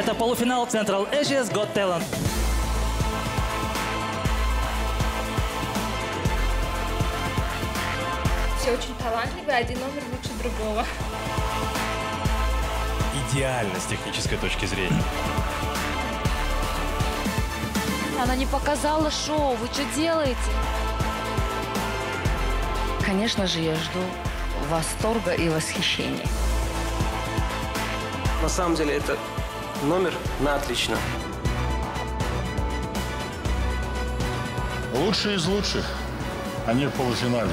Это полуфинал Central Asia's Got Talent. Все очень талантливые, один номер лучше другого. Идеально с технической точки зрения. Она не показала шоу. Вы что делаете? Конечно же, я жду восторга и восхищения. На самом деле это номер на отлично. Лучшие из лучших. Они в полуфинале.